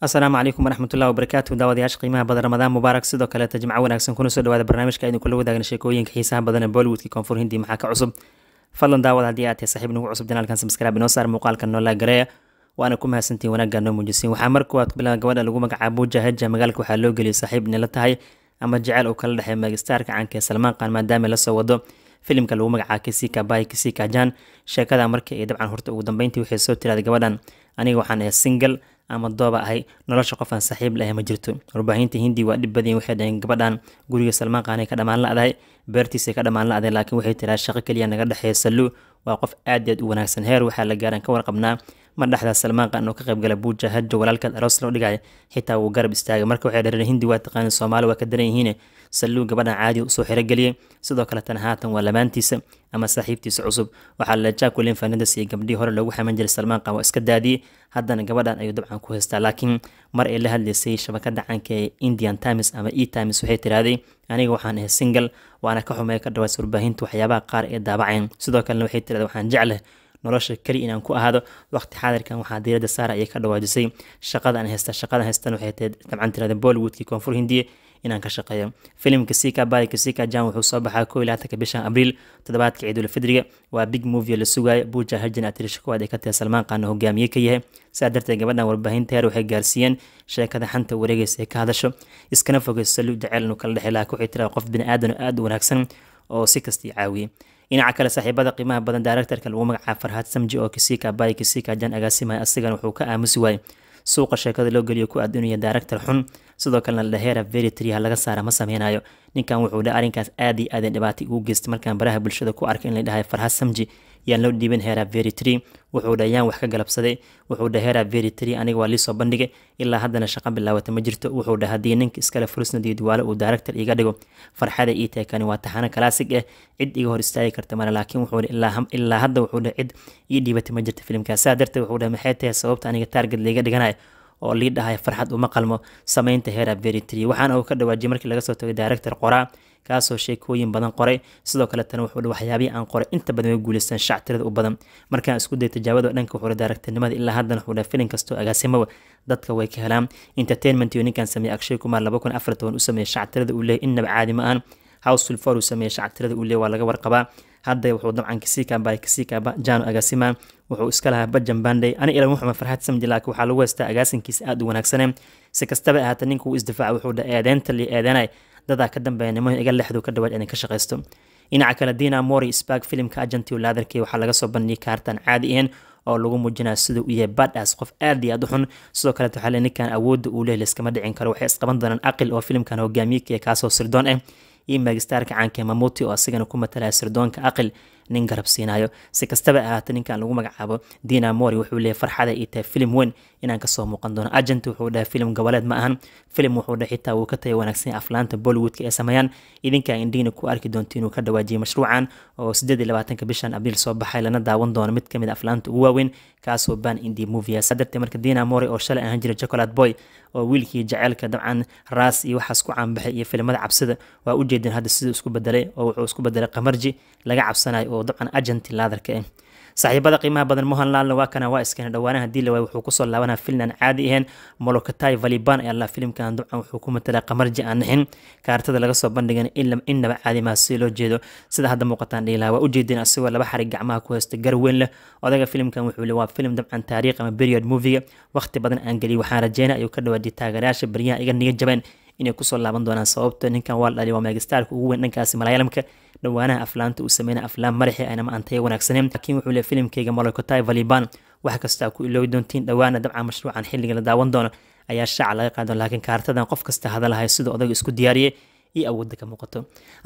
asalaamu calaykum waraxmatullahi wabarakaatu daawadayaasha qiimaha badan ramadaan mubaarak sidoo kaleeta jimco wanaagsan kuna soo dhawaada barnaamijka aynu kula wadaagna sheekooyinka xiisaha badan ee bollywoodka koonfur hindi maxaa ka cusub. Fadlan daawad haddii aad tahay saaxiib nagu cusub janaalkan sabskrib inoo saar muuqaalka noola gareeya waana ku mahadsantiin wanaagga noo muujisiin waxaa mar kuwaad bilaa gabadha lagu magacaabo jahaja magaalka waxaa loo geliyay saaxiib nila tahay ama jecel uu kala dhexeey magistaarka caanka salmaan qaan maadaama la soo wado filimka lagu magacaabo kisika bay kisika jan sheekada markii ay dabcan horta ugu dambeyntii waxay soo tiraaday gabadhan aniga waxaan ahay single ama dooba ahay nolosha qofaan saaxiib lahay ma jirto. Warbaahinta hindi waa dhib badan waxay dhaheen gabadhan. Guriga salmaan qaanay ka dhammaan la-dahay beertiisay ka dhammaan la-dahay laakiin waxay tiraa shaqo keliya naga dhexeeya sallu waa qof aad aad u wanaagsan. Heer waxaa la gaaran ka warqabnaa ma dhexdaa salmaan qaan oo ka qayb gala buuja hajo walaalkeed aroos loo dhigay xitaa wuu garab istaagay marka waxay dhareen hindi waa taqaaneen soomaali waa ka daran yihiin salluu gabadhan caadi u soo xirogeliyey sidoo kaletana haatan waa lamaantiisa ama saaxiibtiisa cusub. Waxaa la jacqueline fernandes iyo gabdhihii hore loogu xaman jiray salmaan qaan waa iska daadiyey. Haddana gabadhan ayuu dabcan ku haystaa laakiin mar ay la hadlaysay shabakada caanka ee indian times ama e times waxay tirahday aniga waxaan ahay single waana ka xumey ka dhawaas warbaahinta waxyaabaha qaar ee daabacayn sidoo kalena waxay tirahday waxaan jecleh nolosha keli inaan ku ahaado. Waqti xaadirkan waxaa diirada saara ayay ka dhawaajisay. Shaqada aan haysta shaqada haystan waxay tahay dabcan tirahda bollywoodkii koonfur hindiya inaan ka shaqeeyo. Filimka sika bay kasika jan wuxuu soo baxaa koo iyo bishan abriil. Toddobaadka ciidul waa big movie la sugaayo. Buuja harjan atirisha koowaad ay ka tahay salmaan qaana hogaamiye ka yahay. Sidaa darteed gabadhan warbaahinta heer waxay gaarsiiyeen sheekada xanta wareegaysa ay ka hadasho. Iskana fogeyso saluu jaceyl inuu kala laakiin waxay tiraa qof bini aadan oo aada u wanaagsan oo si kastii caawiyey dhinaca kale saaxiibada qiimaha badan daaraktarka lagu magacaabo farhaad samji oo kisika bay kisika jan agaasimaya asigana wuxuu ka aamusi waayey suuqa sheekada loo geliyo ku adduunaya daaractar xun. Sidoo kalena ladheheera veritry ha laga saara ma sameynayo ninkan wuxuu dhe arrinkaas aad iyo aadan dhibaatay ugu geystay markaan baraha bulshada ku arkay in la dhahay farhaad samji yaan loo dhiibin heera veritry wuxuu dhe yaan wax ka galabsaday. Wuxuu dhe heera veritry aniga waa liisoo bandhigay. Ilaa haddana shaqo bilaawata ma jirto. Wuxuu dhe haddii ninka iskale furisnadiyo duwaale uu daaractar iga dhigo. Farxada ii teekani waa taxano kalaasig ah cid iga hor istaagi karta male laakiin wuxuu ilaa hadda wuxuu dhe cid ii dhiibatay ma jirta filimkaas saa darteed wuxuu dhe maxay tahay sababta aniga taarget layga dhiganayo oo lii dhahay farxad uma qalmo? Sameynta heera veritry waxaana uu ka dhawaajiyay markii laga soo tagay director qoraa kaasoo sheekooyin badan qoray. Sidoo kaletana wuxuu waxyaabihii aan qoray inta badan way guuleystaan shactirada u badan. Markaan isku day tijaabada dhanka wuxuu daaragtarnimada ilaa haddana wuxuu dhahay filin kastoo agaasimaba dadka way ka helaan. Entertainment iyo ninkan sameeyey akshay kumar laba kun afar toban u sameeyey shactirada uu leeyahy innaba caadi ma ahan. Houseful for uu sameeyey shactirada uu leeyahy waa laga warqabaa hadda wuxuu dabcan kasika bay kasika jano agaasima wuxuu iska lahaa bajan banday ani ilan wuxuma farxad samji laakiin waxaa lagu haystaa agaasinkiisa aada u wanaagsaneen. Si kastaba ahaata ninka uu isdifaaca wuxuu dha eedeynta li eedeynay dadaa ka dambeeya niman iga lexdu ka dhawaad inay ka shaqaysto dhinaca kale dina mori spark filimka agenty laadarkii waxaa laga soo bandhigay kaartan caadi ahayn oo lagu muujinaya sida uu yahay badass qof aad iyo aad u xun sidoo kaleet waxaa le ninkan awoodda uu leeyahy layskama dhicin karo waxay isqaban doonaan aqil oo filimkan hogaamiyekaya kaasoo sirdoon ah iyo magistaarka caanka mamuti oo asigana ku matalaya sirdoonka aqil nin garab siinayo si kastaba ahaata ninkan lagu magacaabo dina mori wuxuu leeyahy farxada ii tahay filim weyn inaan kasoo muuqan doono agent wuxuu dhahay filim goboleed ma ahan filim wuxuu dhahay xitaa wuu ka tagay wanaagsan aflaanta bollywoodka ee sameeyaan idinkaa indhiina ku arki doonto inuu ka dhawaajiyay mashruucan oo sideed iyo labaatanka bishan abriil soo baxay lana daawan doono mid kamid aflaanta ugu waaweyn kaasoo ban indi movia saa darteed marka dina mori oo shalay ahaan jiray chocolate boy oo wiilkii jaceylka dabcan raas iyo waxaas ku caanbaxay iyo filimada cabsida waa ujeedeen hadda siduu isku bedelay oo wuxuu isku bedelay qamarji laga cabsanayo oo dabcan agenti laadarka ah saaxiibada qiimaha badan mohanlalna waa kana waa iskana dhawaanaha hadii la waay wuxuu kusoo laabanaa filin aan caadi ahayn molokatai valiban ayaa la filimkan dabcan wuxuu ku matalaa qamarji aan nixin kaartada laga soo bandhigan innaba caadi maha si loo jeedo sida hadda muuqataan dhiilaha waa ujeedeen asigoo laba xarig gacmaha ku haysta gar weyn leh odaga filimkan wuxuu le waa filim dabcan taariikh ama period moviga waqti badan aan geliyay waxaan rajeynay ayuu ka dhawaajiyay taageerayaasha baryaha iga niga jabeen inay kusoo laaban doonaan sababto ninkan waa la dhaliy waa megistaarka ugu weyn dhankaasi malaayalamka dhowaanaha aflaanta uu sameynay aflaan madaxi aynama aan taya wanaagsaneyn laakiin wuxuu leey filimkayga molokotai valiban wax kastaa ku iloobi doontiin dhowaana dabcan mashruucan xilliga la daawan doono ayaa shaaca laga qaado laakiin kaartadan qof kasta hadalahay sidoo odaga isku diyaariyey iyo awoodda ka muuqato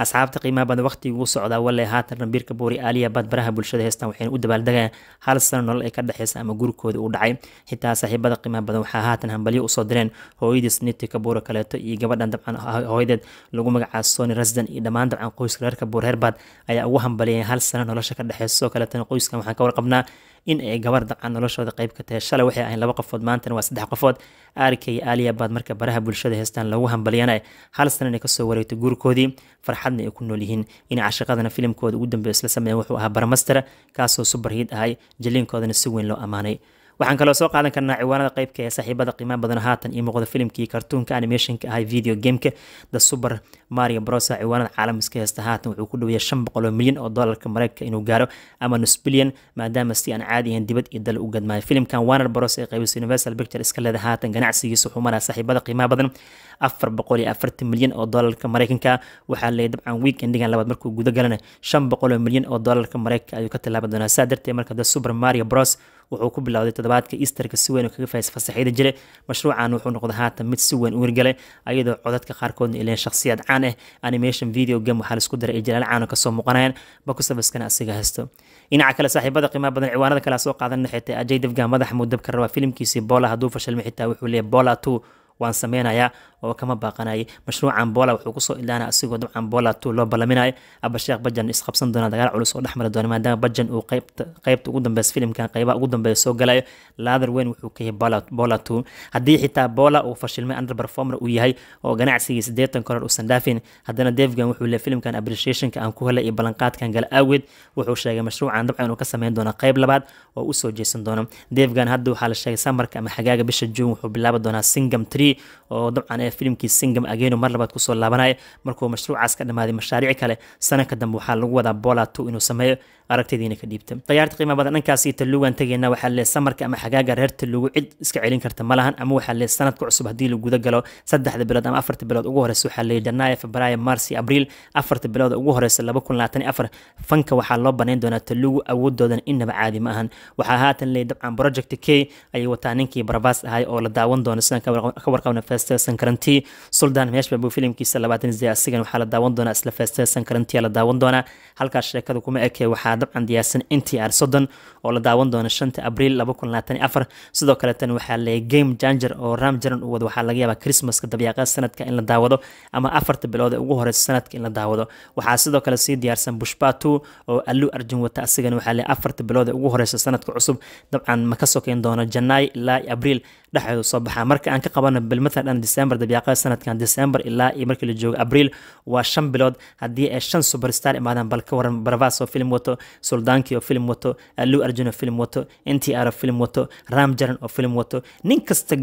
asxaabta qiimaha badan waqtigii uu socdaa wale haatan rambiirka buuri aaliya baad baraha bulshada heystaan waxayna u dabaaldegayaan hal sano nolol ay ka dhexeysa ama gurikooda uu dhacay xitaa saaxiibada qiimaha badan waxaa haatan hambalyo usoo direen hooyadiis niti kabuura kaleeto iyo gabadhan dabcan hooyadeed lagu magacaabo sony rasdan iyo dhammaan dabcan qoyska reer kabuur heerbaad ayaa ugu hambaliyay hal sano nolosha ka dhexeysa sidoo kaleetana qoyskan waxaan ka warqabnaa in ay gabar dabcan noloshooda qayb ka tahay shalay waxay ahayn laba qofood maantana waa saddex qofood aarika iyo aaliya baad marka baraha bulshada heystaan lagu hambalyanay hal sana inay kasoo wareegtay guurkoodii. Farxadna ay ku nool yihiin dhinaca shaqadana filimkooda ugu dambeeya isla sameeyan wuxuu ahaa baramaster kaasoo subarhiid ahay jaliinkoodana si weyn loo ammaanay waxaan kaloo soo qaadan karnaa ciwaanada qeybka ee saaxiibada qiimaha badan haatan iyo muuqda filimkii kartuunka animationka ahay video gameka the super mario brosa ciwaanada caalamiska heesta haatan wuxuu ku dhaweeya shan boqol oo milyan oo doolarka mareykanka inuu gaaro ama nus bilyan maadaama si aan caadi ahayn dibad iyo dal u gadmaayo. Filimkan warner bros. ee qaybisa universal picture iska leeda haatan ganacsigiisa wuxuu maraa saaxiibada qiimaha badan afar boqol iyo afartan milyan oo doolarka mareykanka waxaa leeyay dabcan weekendigan labaad markuu guda galana shan boqol oo milyan oo doolarka mareykanka ayuu ka tilaabi doonaa. Saa darteed marka the super mario bros wuxuu ku bilowday toddobaadka easterka si weyn oo kaga faaisa fasaxyada jire mashruucan wuxuu noqday haatan mid si weyn u hirgalay ayadoo codadka qaarkoodna ileen shakhsiyaad caan ah animation video game waxaa laisku daray ay jalaal caan oo kasoo muuqanayaan bakusabaskana asiga haysto dhinaca kale saaxiibada qiimaha badan ciwaanada kale soo qaadan xitaa ajay dafga madaxa mudabka rabaa filimkiisii bola hadduu fashilmay xitaa wuxuu leeyahy bola two waan sameynayaa oo kama baaqanayay mashruucan bola wuxuu kusoo ilaana asigoo dabcan bola two loo ballaminayo abasheekh bajan isqabsan doona dagaal culus oo dhexmari doona maadaama bajan uu qeybta ugu dambeysa filimkan qeybaha ugu dambeeya soo galayo laadar weyn wuxuu ka yahay bola two haddii xitaa bola uu fashilmay under performer uu yahay oo ganacsigii siddeetan korar uusan dhaafin haddana devgan wuxuu leeyahy filimkan appreciationka aan ku helay iyo ballanqaadkan gala awgeed wuxuu sheegay mashruucan dabcan inuu ka sameyn doono qeyb labaad oo usoo jeesan doono devgan hadda waxaa la sheegay samarka ama xagaaga bisha juun wuxuu bilaabi doonaa singam tree oo dabcan ee filimkii singam ageeno mar labaad ku soo laabanaya markuu mashruucaas ka dhamaaday mashaariic kale sanadka dambe waxaa lagu wadaa bola two inuu sameeyo. Aragtidiina ka dhiibta. Khiyaarta qiima badan dhankaasi taluugan tegeyna waxaa lee samarka ama xagaaga reer taluugu cid iska celin karta ma ama waxaa lee sanadka cusub haddii la galo saddexda bilood ama afarta bilood. Ugu horeysa waxaa lee janaayo febraayo marsi abriil afarta bilood. Ugu horeysa laba kun labaatan afar. Fanka waxaa loo banayn doonaa taluugu awoodoodan inaba caadi ma ahan. Waxaa haatan leey dabcan project k ayay wataa ninkii barabas ahay oo la daawan doono sidaan ka warqabna fester sankaranti suldan meeshba buu filimkiisa labaatan zee asigan waxaa la daawan doonaa isla fester sankaranti la daawan doonaa. Halkaas sheekada kuma ekee waxaa dabcan diyaarsan n t r soddon oo la daawan doono shanta abriil laba kun labaatan afar sidoo kale waxaa leeyay game janger oo ram jaran u wado. Waxaa laga yaabaa christmaska dabiiqa sanadka in la daawado ama afarta bilood ugu horeysa sanadka in la daawado. Waxaa sidoo kale sii diyaarsan bushbatu oo alu arjun wata asigana waxaa leeyay afarta bilood ugu horeysa sanadka cusub. Dabcan ma ka sokeyn doono janaay ilaa abriil dhexdeedu soo baxaa marka aan ka qabano bilmatan dhan december dabiiqada sanadkan december ilaa iyo markii la joogo abriil waa shan bilood. Haddii ay shan superstar imaadaan bal ka waran baravas oo film wato suldaanki oo film wato alu arjun oo film wato n t r oo film wato ram oo film wato. Nin kasta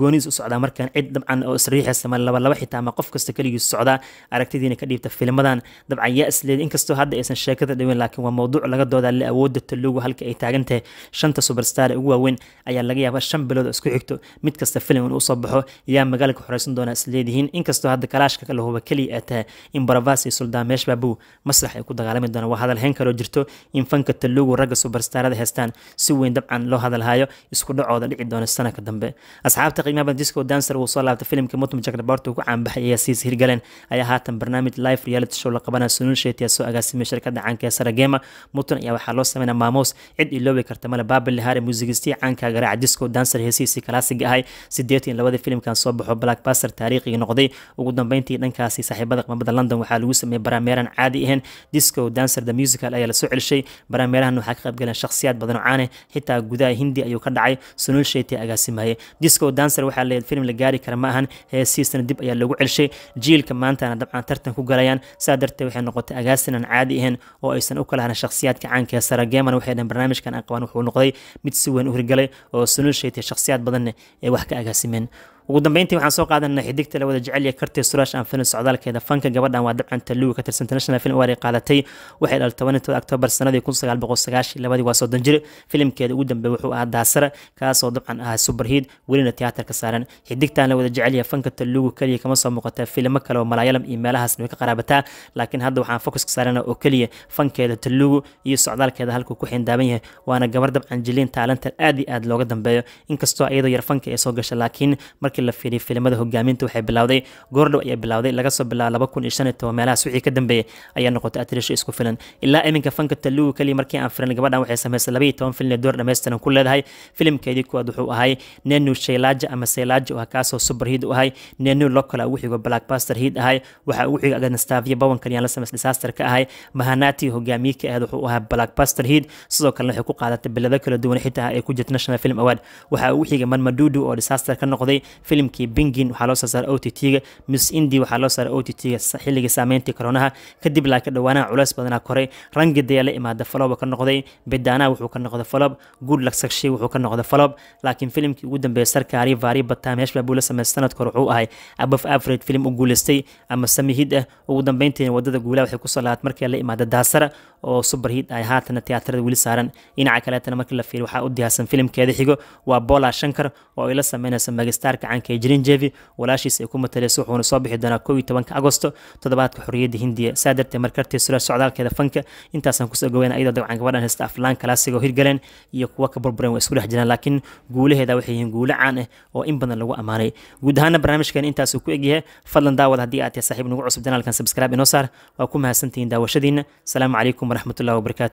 gooniis u socdaa markaan cid dabcan oo isriixaysa ma laba xitaa ama qof kasta keligiis socdaa aragtidiina ka dhiibta filmadan dabcan yaa isleed inkastoo hadda aysan sheekada dhawin laakiin waa mowduuc laga doodaa le awoodda talugu halka ay taagan tahay shanta superstar ugu waaweyn ayaa laga yaabaa shan bilood oo isku xigto mid kasta filim inuu soo baxo yaa magaalka xoreysan doona isleedihiin inkastoo hadda kalaashka la huba keliya ay tahay in baravas iyo suldaan meesh baabu maslax ay ku dagaalami doonaan. Waa hadal hayn karoo jirto in fanka talugu ragga superstarada heestaan si weyn dabcan loo hadalhayo isku dhacooda dhici doona sanadka dambe. Asxaabta qiimaha disco dancer uu soo laabtay filimka mutum jack uu ku caanbaxay ayaa siis hirgaleen. Ayaa haatan barnaamij live reality show la qabanaya sunul sheeti soo agaasimay shirkadda caanka ee saragema mutum ayaa waxaa loo sameynaya maamuus cid iloobi karta male baabil lihare muusigistii caanka garaaca disco dancer heesiisii kalaasiga ahay. Sideetan labadii filimkan soo baxo blackbuster taariikhiga noqday. Ugu dambeyntii dhankaasi saaxiibada qmabada london waxaa lagu sameeyey baraameeran caadi ahayn disco dancer the musical ayaa la soo celishay baraameerahan waxaa ka qaybgaleen shakhsiyaad badan oo caane xitaa gudaha hindi ayuu ka dhacay. Sunul sheeti agaasimayey disco dancer waxaa leeyahay film la gaari kara ma ahan. Heesiisana dib ayaa lagu celishay jiilka maantana dabcan tartan ku galayaan. Saa darteed waxay noqotay agaasinan caadi ahayn oo aysan u kala harin shakhsiyaadka caanka ee sarageman waxay dhaheen barnaamijkan aan qaban wuxuu noqday mid si weyn u hirgalay oo sunul sheeti shakhsiyaad badanna ee wax ka agaasimeen ugu dambeyntii waxaan soo qaadanaa xidigta la wada jecel yahay kartii suraash aan filin socdaalkeeda fanka gabadhan waa dabcan taluwi ka tirsan international film award ay qaadatay waxay dhalay tobanitood octobar sanadii kun sagaal boqol sagaashan labadii waa soddon jir filimkeeda ugu dambeey wuxuu ahaa daasara kaasoo dabcan ahaa superhiid welina tiyaatarka saaran xidigtan la wada jecel yahay fanka taluwi keliya kama soo muuqata filimo kale oo malaayalam iyo meelahaasna way ka qaraabataa laakiin hadda waxaan focuska saarana oo keliya fankeeda talugu iyo socdaalkeeda halkuu ku xindaaban yahay waana gabar dabcan jiliin taalanta aad iyo aad looga dambeeyo inkastoo iyadoo yar fanka ay soo gasha laakiin markii la fiiriyo filimada hogaaminta waxay bilowday goordhow ayaa bilowday laga soo bilaabo laba kun iyo shan iyo toban meelahaas wixii ka dambeeyay ayaa noqotay atirisho isku filan ilaa iminka fanka talugu keliya markii aan firin gabadhan waxay samaysay laba iyo toban filin door dhammaystiran ku leedahay filimkeedii kuwaad wuxuu ahay nenu shaylaja ama saylaja oo ah kaasoo super hiid u ahay nenu local ugu xigo blackbuster hiid ahay waxaa ugu xigo aganastaafya bawan kaliyaan la samays disaster ka ahay mahanati hogaamiye ka ahayd wuxuu ahaa blackbuster hiid sidoo kalena waxay ku qaadatay bilado kala duwan xitaa ay ku jirta national film award waxaa ugu xiga manmadudu oo disaster ka noqday filimkii bingin waxaa loo soo saaray o t t-ga miss indi waxaa loo saaray o t t-ga xilligii saameyntii koronaha kadib laakiin dhowaanaha culeys badanaa koray rangidaya la imaada faloba ka noqday bedaanaha wuxuu ka noqday falob good laksakshi wuxuu ka noqday falob laakiin filimkii ugu dambeeyay sarkaari vaari bataa meeshbaa buu la sameeyay sanadka hore wuxuu ahay above average film u guuleystay ama samihid ah ugu dambeyntiina wadada guulaha waxay kusoo lahaad markii la imaada daasara ay haatana tiyaatarada weli saaran dhinaca kaleetana markii la fiiriyo waxaa u diyaarsan filimkeeda xigo waa bola shankar oo ay la sameynayso magistaarka caanka ee jirinjevi walaashiis ay ku matalayso wuxuuna soo bixi doonaa kow iyo tobanka agosto toddobaadka xorriyadda hindiya saa darteed markartii sura socdaalkeeda fanka intaasaan kusoo goweyna iyadoo dabcan gabadhan haysta aflaan kalaasiga oo hirgaleen iyo kuwa ka burburen waa isku dhex jiraan laakiin guulaheeda waxay yihiin guulo caan ah oo in badan lagu ammaanay guud ahaana barnaamijkan intaasuu ku egyahay fadlan daawad haddii aad tahay saaxiib nagu cusub janaalkan subscribe inoo saar waa ku mahadsantihiin daawashadiina asalaamu calaykum ورحمة الله وبركاته.